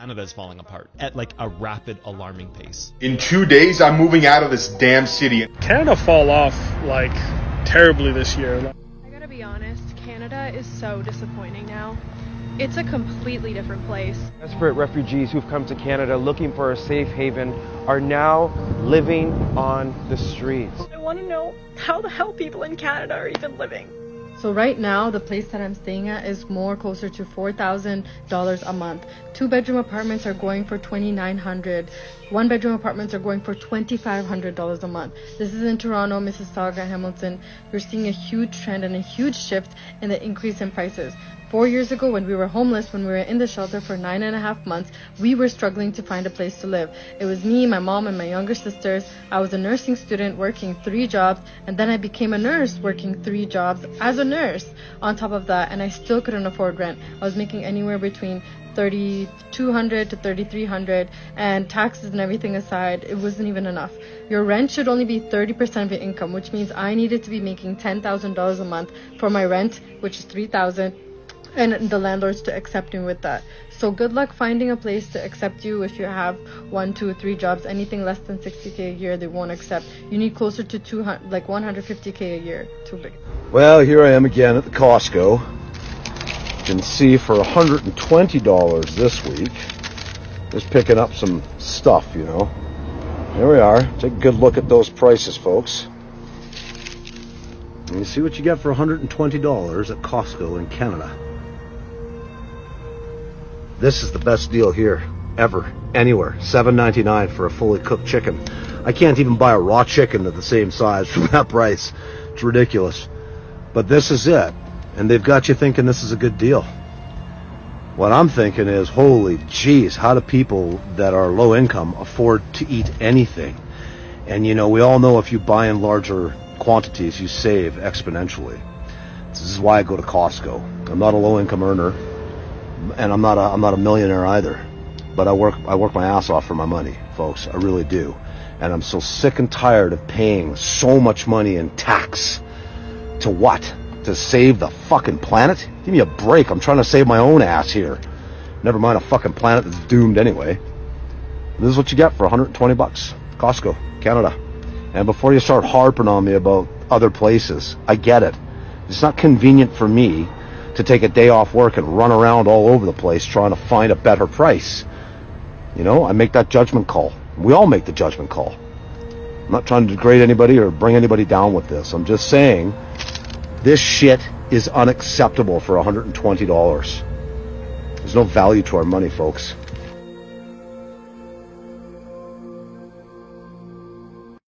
Canada is falling apart at like a rapid, alarming pace. In two days, I'm moving out of this damn city. Canada fall off like terribly this year. I gotta be honest, Canada is so disappointing now. It's a completely different place. Desperate refugees who've come to Canada looking for a safe haven are now living on the streets. I want to know how the hell people in Canada are even living. So right now, the place that I'm staying at is more closer to $4,000 a month. Two bedroom apartments are going for 2,900. One bedroom apartments are going for $2,500 a month. This is in Toronto, Mississauga, Hamilton. We're seeing a huge trend and a huge shift in the increase in prices. Four years ago, when we were homeless, when we were in the shelter for nine and a half months, we were struggling to find a place to live. It was me, my mom, and my younger sisters. I was a nursing student working three jobs, and then I became a nurse working three jobs as a nurse on top of that, and I still couldn't afford rent. I was making anywhere between 3200 to 3300 and taxes and everything aside it wasn't even enough your rent should only be 30% of your income which means i needed to be making $10000 a month for my rent which is 3000 and the landlords to accept me with that. So good luck finding a place to accept you if you have one, two, three jobs. Anything less than 60k a year, they won't accept. You need closer to 200, like 150k a year. Too big. Well, here I am again at the Costco. You can see for $120 this week. Just picking up some stuff, you know. Here we are. Take a good look at those prices, folks. And you see what you get for $120 at Costco in Canada. This is the best deal here ever, anywhere. $7.99 for a fully cooked chicken. I can't even buy a raw chicken of the same size for that price. It's ridiculous. But this is it. And they've got you thinking this is a good deal. What I'm thinking is, holy jeez, how do people that are low income afford to eat anything? And you know, we all know if you buy in larger quantities, you save exponentially. This is why I go to Costco. I'm not a low income earner and I'm not a I'm not a millionaire either, but I work I work my ass off for my money, folks. I really do, and I'm so sick and tired of paying so much money in tax. To what? To save the fucking planet? Give me a break. I'm trying to save my own ass here. Never mind a fucking planet that's doomed anyway. This is what you get for 120 bucks. Costco, Canada. And before you start harping on me about other places, I get it. It's not convenient for me to take a day off work and run around all over the place trying to find a better price. You know, I make that judgment call. We all make the judgment call. I'm not trying to degrade anybody or bring anybody down with this. I'm just saying this shit is unacceptable for $120. There's no value to our money, folks.